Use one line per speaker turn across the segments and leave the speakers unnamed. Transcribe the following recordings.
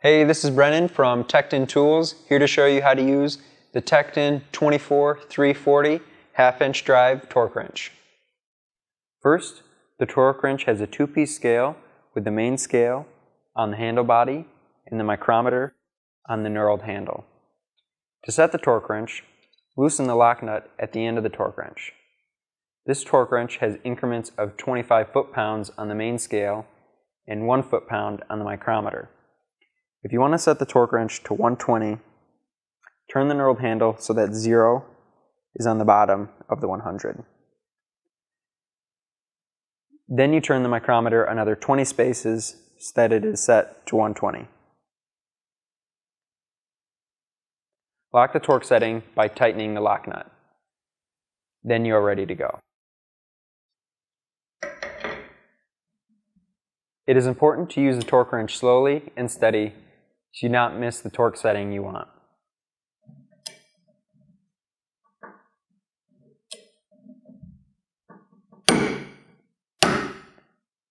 Hey, this is Brennan from Tekton Tools, here to show you how to use the Tekton 24340 half inch drive torque wrench. First, the torque wrench has a two-piece scale with the main scale on the handle body and the micrometer on the knurled handle. To set the torque wrench, loosen the lock nut at the end of the torque wrench. This torque wrench has increments of 25 foot-pounds on the main scale and 1 foot-pound on the micrometer. If you want to set the torque wrench to 120, turn the knurled handle so that 0 is on the bottom of the 100. Then you turn the micrometer another 20 spaces so that it is set to 120. Lock the torque setting by tightening the lock nut. Then you are ready to go. It is important to use the torque wrench slowly and steady so you not miss the torque setting you want.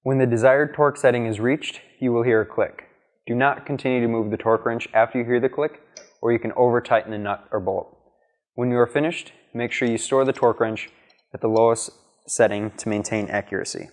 When the desired torque setting is reached, you will hear a click. Do not continue to move the torque wrench after you hear the click, or you can over tighten the nut or bolt. When you are finished, make sure you store the torque wrench at the lowest setting to maintain accuracy.